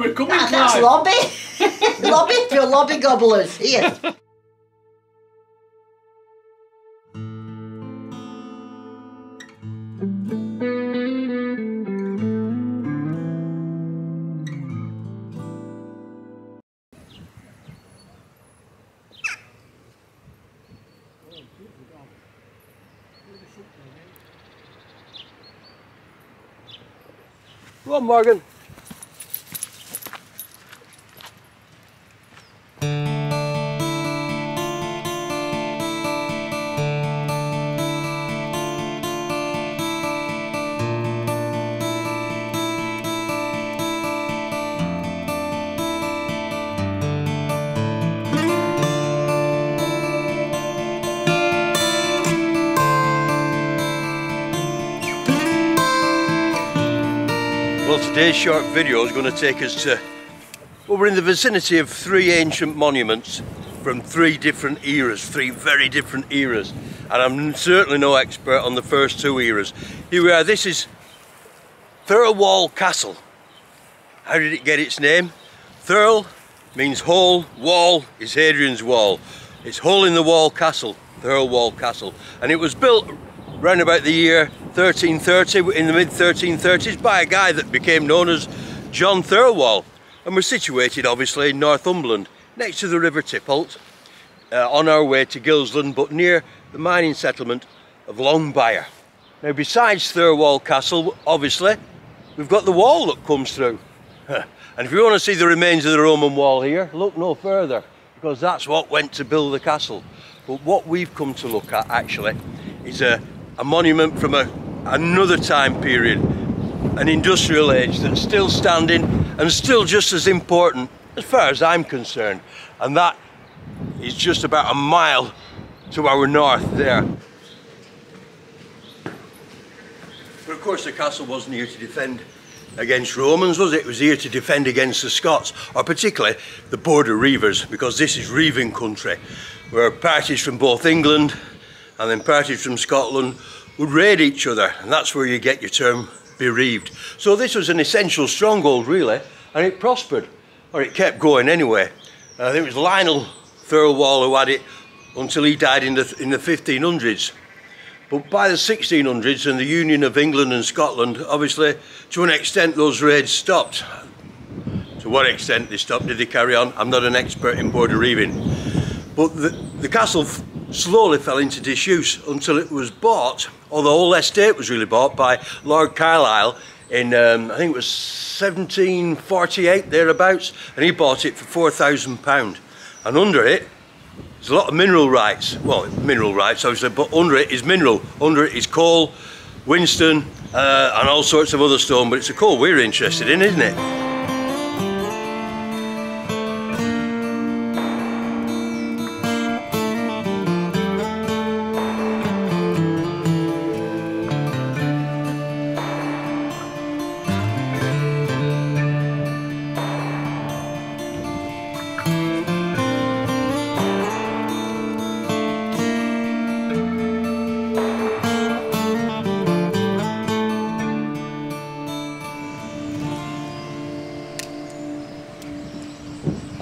We're coming That- that's live. lobby. lobby for lobby gobblers. Here. Come on, Morgan. Today's short video is going to take us to. Well, we're in the vicinity of three ancient monuments from three different eras, three very different eras. And I'm certainly no expert on the first two eras. Here we are, this is Thirlwall Castle. How did it get its name? Thurl means hole, wall is Hadrian's Wall. It's hole in the wall castle, Thirlwall Castle. And it was built round about the year 1330, in the mid 1330s, by a guy that became known as John Thirlwall. And we're situated obviously in Northumberland, next to the River Tipalt, uh, on our way to Gilsland, but near the mining settlement of Longbyre. Now besides Thirlwall Castle, obviously, we've got the wall that comes through. and if you want to see the remains of the Roman wall here, look no further, because that's what went to build the castle. But what we've come to look at actually is a, a monument from a, another time period, an industrial age that's still standing and still just as important as far as I'm concerned. And that is just about a mile to our north there. But of course the castle wasn't here to defend against Romans, was it? It was here to defend against the Scots, or particularly the border reivers, because this is reiving country, where parties from both England and then parties from Scotland would raid each other, and that's where you get your term bereaved. So this was an essential stronghold, really, and it prospered, or it kept going anyway. I think it was Lionel Thirlwall who had it until he died in the, in the 1500s. But by the 1600s and the Union of England and Scotland, obviously, to an extent, those raids stopped. To what extent they stopped, did they carry on? I'm not an expert in border reaving. But the, the castle slowly fell into disuse until it was bought, or the whole estate was really bought by Lord Carlisle in, um, I think it was 1748, thereabouts, and he bought it for £4,000. And under it, there's a lot of mineral rights. Well, mineral rights, obviously, but under it is mineral. Under it is coal, whinstone, uh, and all sorts of other stone. But it's the coal we're interested in, isn't it?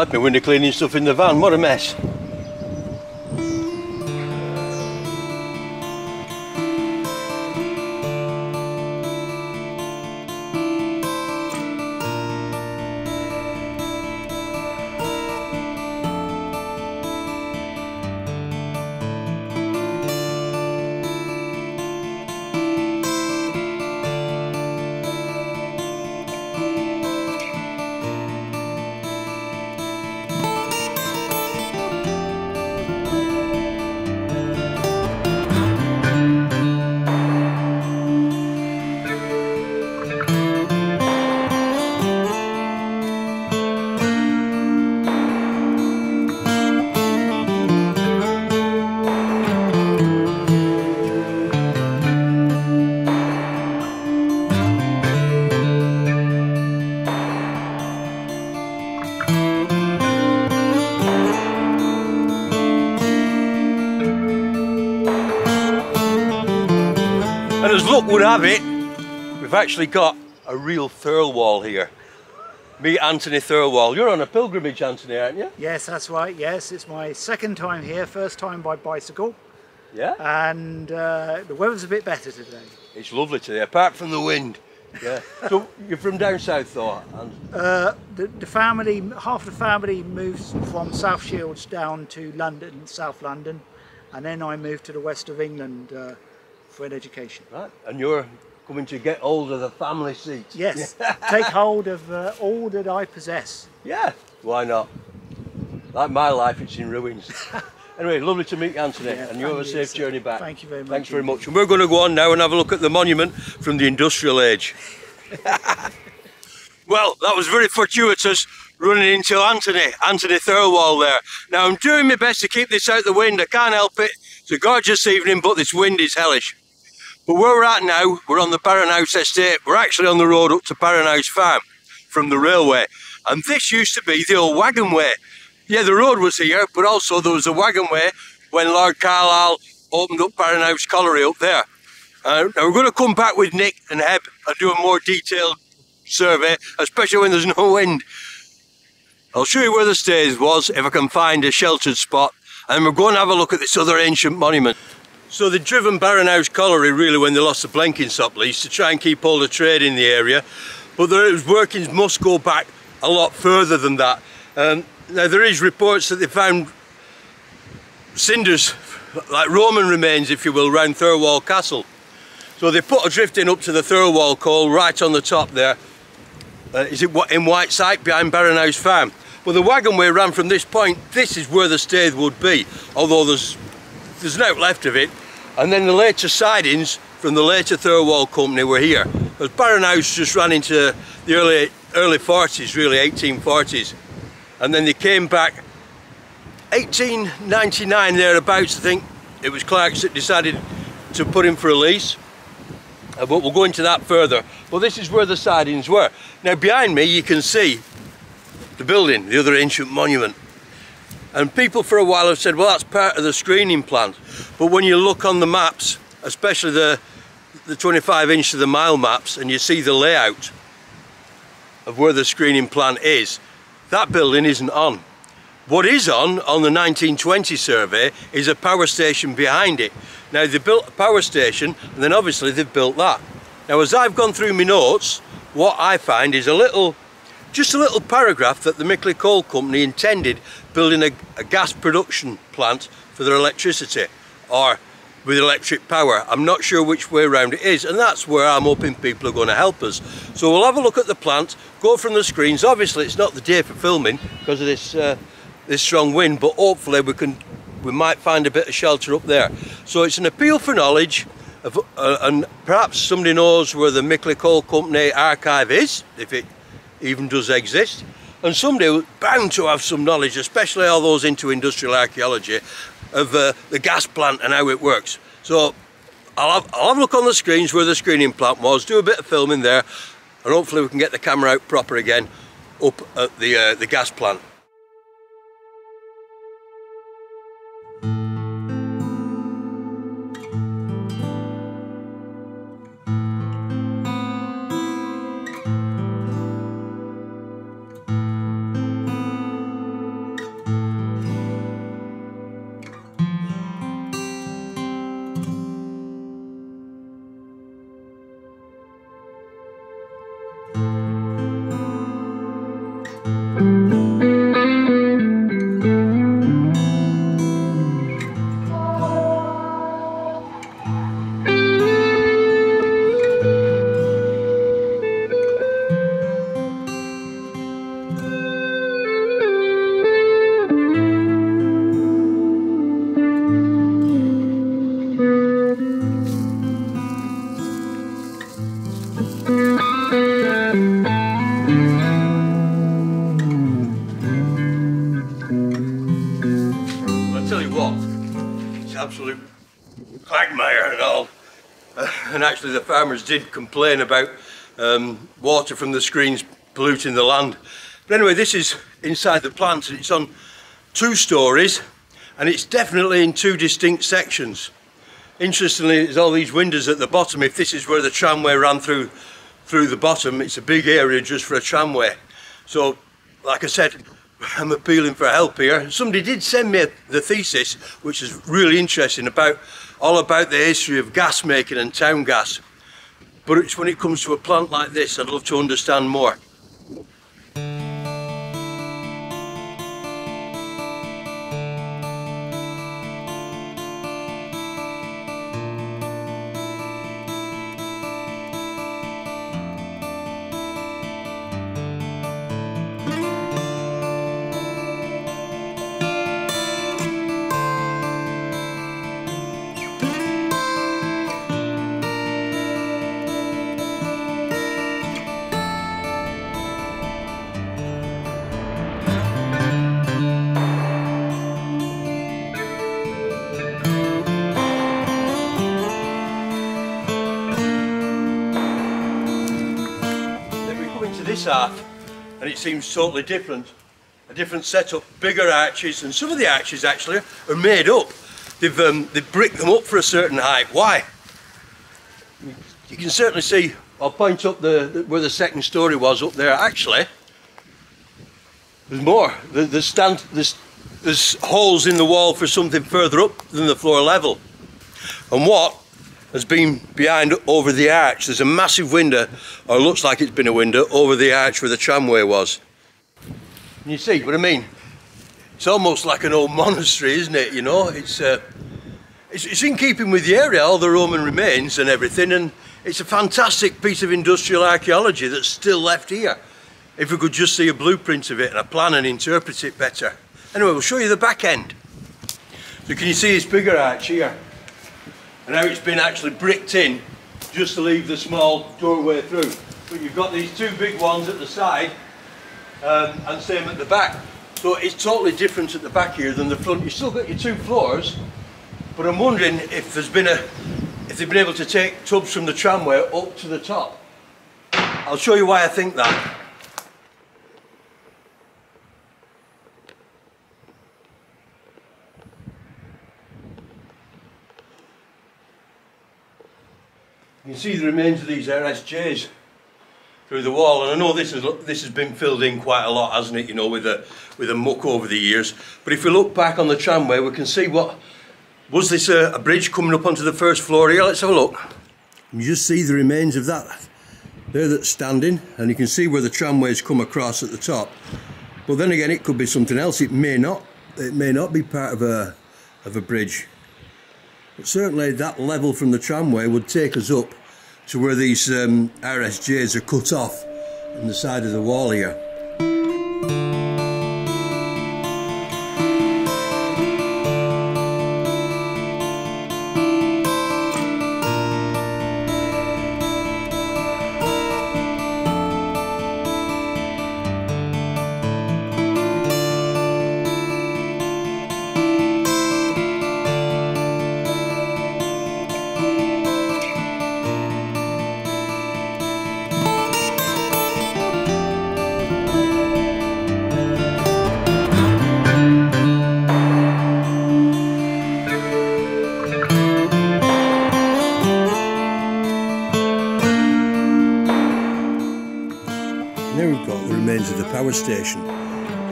Left my window cleaning stuff in the van. What a mess. We've actually got a real Thirlwall here. meet Anthony Thirlwall. You're on a pilgrimage, Anthony, aren't you? Yes, that's right. Yes, it's my second time here. First time by bicycle, Yeah. and uh, the weather's a bit better today. It's lovely today, apart from the wind. Yeah. so you're from down south, though, and Uh, the, the family, half the family moves from South Shields down to London, South London, and then I moved to the west of England uh, for an education. right, and you're to get hold of the family seat. Yes, take hold of uh, all that I possess. Yeah. Why not? Like my life, it's in ruins. anyway, lovely to meet you, Anthony, Yeah, and you have a safe journey back. Thank you very much. Thanks very much. And we're going to go on now and have a look at the monument from the industrial age. well, that was very fortuitous running into Anthony, Anthony Thirlwall there. Now, I'm doing my best to keep this out the wind. I can't help it. It's a gorgeous evening, but this wind is hellish. But where we're at now, we're on the Barronhouse estate. We're actually on the road up to Barronhouse Farm from the railway. And this used to be the old wagon way. Yeah, the road was here, but also there was a wagon way when Lord Carlisle opened up Barronhouse Colliery up there. Uh, now we're going to come back with Nick and Heb and do a more detailed survey, especially when there's no wind. I'll show you where the stays was, if I can find a sheltered spot, and we're going to have a look at this other ancient monument. So they'd driven Barronhouse Colliery really when they lost the Blenkinsop lease to try and keep all the trade in the area, but their workings must go back a lot further than that. Um, now there is reports that they found cinders, like Roman remains if you will, round Thirlwall Castle. So they put a drifting up to the Thirlwall coal right on the top there. Uh, is it in White Sight behind Barronhouse Farm? Well the wagonway ran from this point, this is where the staith would be, although there's there's no left of it. And then the later sidings from the later Thirlwall Company were here. Because Barronhouse just ran into the early early 40s, really 1840s. And then they came back 1899 thereabouts, I think. It was Clark's that decided to put him for a lease. Uh, but we'll go into that further. Well, this is where the sidings were. Now, behind me, you can see the building, the other ancient monument. And people for a while have said, well, that's part of the screening plant. But when you look on the maps, especially the, the 25 inch to the mile maps, and you see the layout of where the screening plant is, that building isn't on. What is on, on the 1920 survey, is a power station behind it. Now they built a power station, and then obviously they've built that. Now as I've gone through my notes, what I find is a little, just a little paragraph that the Mickley Coal Company intended building a, a gas production plant for their electricity, or with electric power. I'm not sure which way around it is, and that's where I'm hoping people are going to help us. So we'll have a look at the plant, go from the screens. Obviously it's not the day for filming because of this uh, this strong wind, but hopefully we can we might find a bit of shelter up there. So it's an appeal for knowledge, of, uh, and perhaps somebody knows where the Mickley Coal Company archive is, if it even does exist. And somebody was bound to have some knowledge, especially all those into industrial archaeology, of uh, the gas plant and how it works. So I'll have, I'll have a look on the screens where the screening plant was, do a bit of filming there, and hopefully we can get the camera out proper again up at the, uh, the gas plant. Quagmire and all. Uh, and actually, the farmers did complain about um, water from the screens polluting the land. But anyway, this is inside the plant and it's on two stories and it's definitely in two distinct sections. Interestingly, there's all these windows at the bottom. If this is where the tramway ran through through the bottom, it's a big area just for a tramway. So, like I said, I'm appealing for help here. Somebody did send me the thesis, which is really interesting, about all about the history of gas making and town gas. But it's when it comes to a plant like this, I'd love to understand more. And it seems totally different. A different setup, bigger arches and some of the arches actually are made up. They've, um, they've bricked them up for a certain height. Why? You can certainly see, I'll point up the, the where the second story was up there actually. There's more. There's, stand, there's, there's holes in the wall for something further up than the floor level. And what has been behind over the arch. There's a massive window, or looks like it's been a window, over the arch where the tramway was. you see what I mean? It's almost like an old monastery, isn't it? You know, it's, uh, it's, it's in keeping with the area, all the Roman remains and everything, and it's a fantastic piece of industrial archaeology that's still left here. If we could just see a blueprint of it and a plan and interpret it better. Anyway, we'll show you the back end. So can you see this bigger arch here? And how it's been actually bricked in just to leave the small doorway through. But you've got these two big ones at the side um, and same at the back. So it's totally different at the back here than the front. You've still got your two floors, but I'm wondering if there's been a, if they've been able to take tubs from the tramway up to the top. I'll show you why I think that. You can see the remains of these RSJs through the wall and I know this has this has been filled in quite a lot hasn't it you know with a with a muck over the years. But if we look back on the tramway we can see what was this a, a bridge coming up onto the first floor here? Let's have a look. You just see the remains of that there that's standing and you can see where the tramways come across at the top. But then again it could be something else. It may not. It may not be part of a of a bridge. But certainly that level from the tramway would take us up to where these um, RSJs are cut off on the side of the wall here.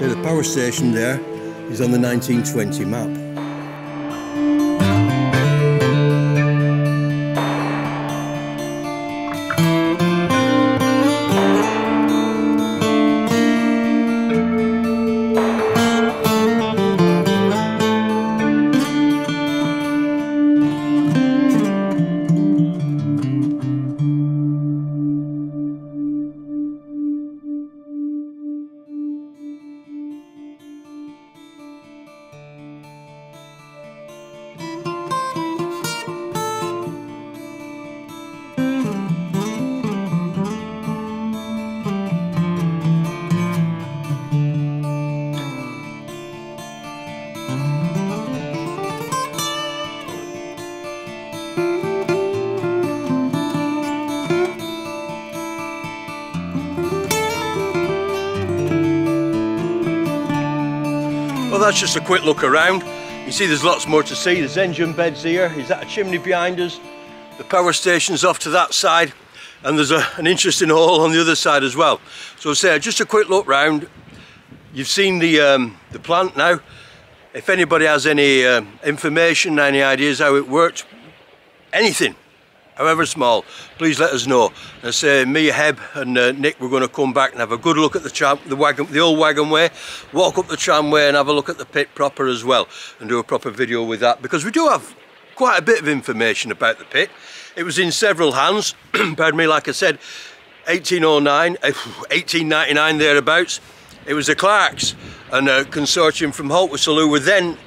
The power station there is on the 1920 map. Well, that's just a quick look around. You see there's lots more to see. There's engine beds here. Is that a chimney behind us? The power station's off to that side. and there's a, an interesting hole on the other side as well. So say just a quick look round. You've seen the um, the plant now. If anybody has any uh, information, any ideas how it works, anything, however small, please let us know. And say me, Heb and uh, Nick, we're going to come back and have a good look at the tram, the wagon, the old wagon way, walk up the tramway and have a look at the pit proper as well, and do a proper video with that because we do have quite a bit of information about the pit. It was in several hands, pardon me, like I said, 1809, 1899 uh, thereabouts. It was the Clarks and a consortium from Haltwhistle who were then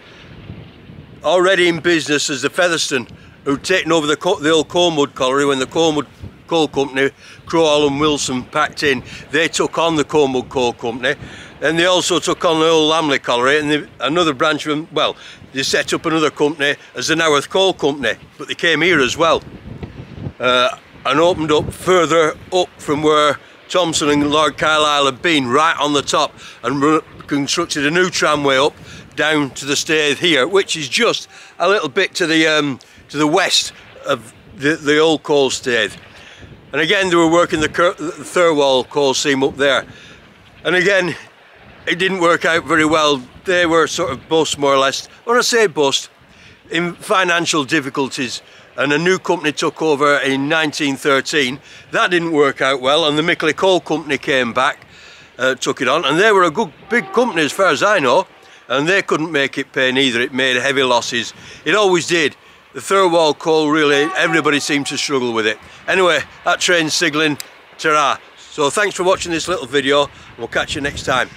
already in business as the Featherstone who'd taken over the, the old Coanwood colliery when the Coanwood Coal Company, Crowell and Wilson packed in. They took on the Coanwood Coal Company and they also took on the old Lambley colliery and they, another branch of them, well, they set up another company as the Naworth Coal Company, but they came here as well. Uh, and opened up further up from where Thompson and Lord Carlisle had been, right on the top, and constructed a new tramway up down to the staith here, which is just a little bit to the um, to the west of the, the old coal staith. And again, they were working the, the Thirlwall coal seam up there. And again, it didn't work out very well. They were sort of bust more or less. When I say bust, in financial difficulties and a new company took over in 1913. That didn't work out well and the Mickley Coal Company came back, uh, took it on and they were a good big company as far as I know and they couldn't make it pay neither. It made heavy losses. It always did. The Thirlwall call really, everybody seemed to struggle with it. Anyway, that train's signalling, ta -ra. So thanks for watching this little video. We'll catch you next time.